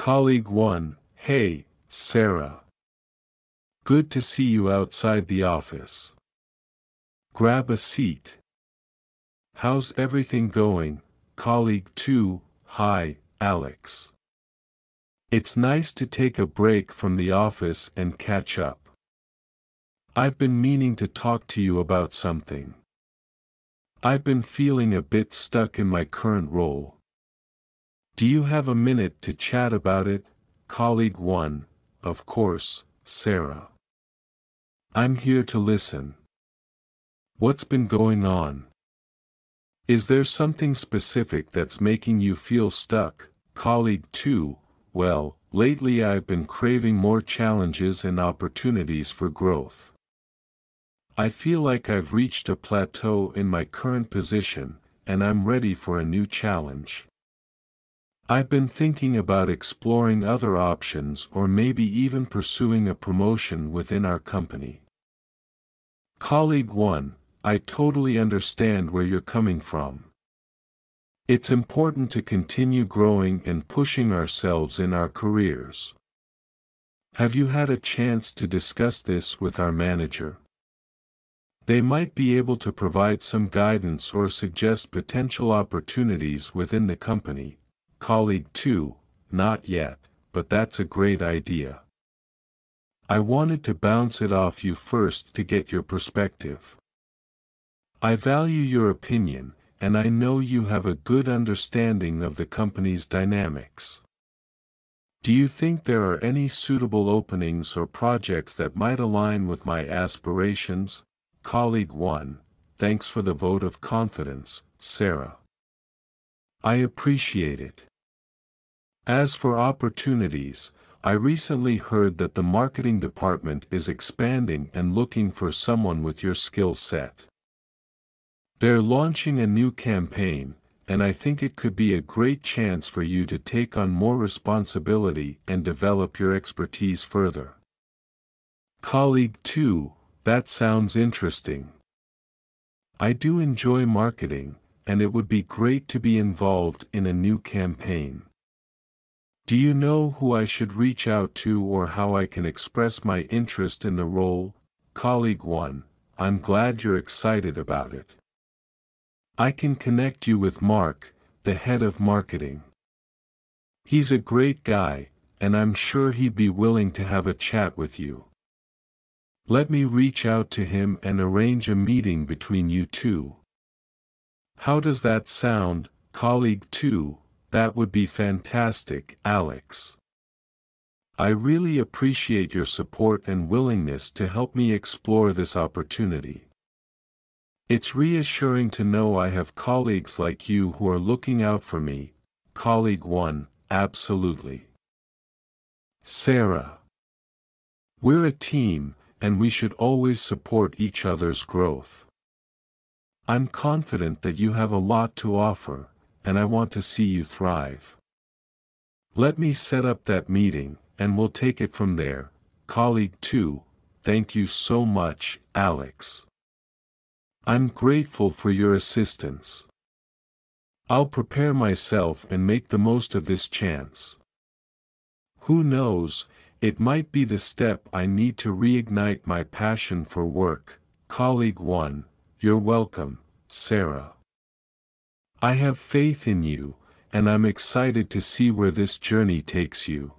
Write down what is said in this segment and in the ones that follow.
Colleague 1, hey, Sarah. Good to see you outside the office. Grab a seat. How's everything going, colleague 2, hi, Alex. It's nice to take a break from the office and catch up. I've been meaning to talk to you about something. I've been feeling a bit stuck in my current role. Do you have a minute to chat about it, colleague 1, of course, Sarah. I'm here to listen. What's been going on? Is there something specific that's making you feel stuck, colleague 2? Well, lately I've been craving more challenges and opportunities for growth. I feel like I've reached a plateau in my current position, and I'm ready for a new challenge. I've been thinking about exploring other options or maybe even pursuing a promotion within our company. Colleague 1, I totally understand where you're coming from. It's important to continue growing and pushing ourselves in our careers. Have you had a chance to discuss this with our manager? They might be able to provide some guidance or suggest potential opportunities within the company. Colleague 2, not yet, but that's a great idea. I wanted to bounce it off you first to get your perspective. I value your opinion, and I know you have a good understanding of the company's dynamics. Do you think there are any suitable openings or projects that might align with my aspirations? Colleague 1, thanks for the vote of confidence, Sarah. I appreciate it. As for opportunities, I recently heard that the marketing department is expanding and looking for someone with your skill set. They're launching a new campaign, and I think it could be a great chance for you to take on more responsibility and develop your expertise further. Colleague 2, that sounds interesting. I do enjoy marketing, and it would be great to be involved in a new campaign. Do you know who I should reach out to or how I can express my interest in the role? Colleague 1, I'm glad you're excited about it. I can connect you with Mark, the head of marketing. He's a great guy, and I'm sure he'd be willing to have a chat with you. Let me reach out to him and arrange a meeting between you two. How does that sound, colleague 2? That would be fantastic, Alex. I really appreciate your support and willingness to help me explore this opportunity. It's reassuring to know I have colleagues like you who are looking out for me. Colleague 1, absolutely. Sarah. We're a team, and we should always support each other's growth. I'm confident that you have a lot to offer, and I want to see you thrive. Let me set up that meeting, and we'll take it from there. Colleague 2, thank you so much, Alex. I'm grateful for your assistance. I'll prepare myself and make the most of this chance. Who knows, it might be the step I need to reignite my passion for work. Colleague 1, you're welcome, Sarah. I have faith in you, and I'm excited to see where this journey takes you.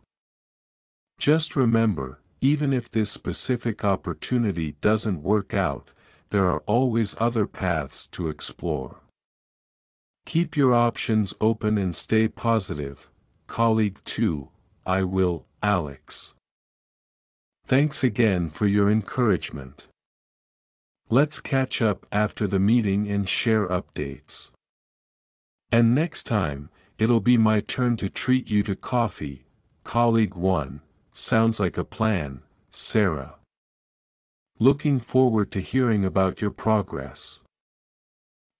Just remember, even if this specific opportunity doesn't work out, there are always other paths to explore. Keep your options open and stay positive. Colleague 2, I will, Alex. Thanks again for your encouragement. Let's catch up after the meeting and share updates. And next time, it'll be my turn to treat you to coffee, colleague 1, sounds like a plan, Sarah. Looking forward to hearing about your progress.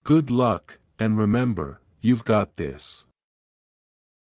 Good luck, and remember, you've got this.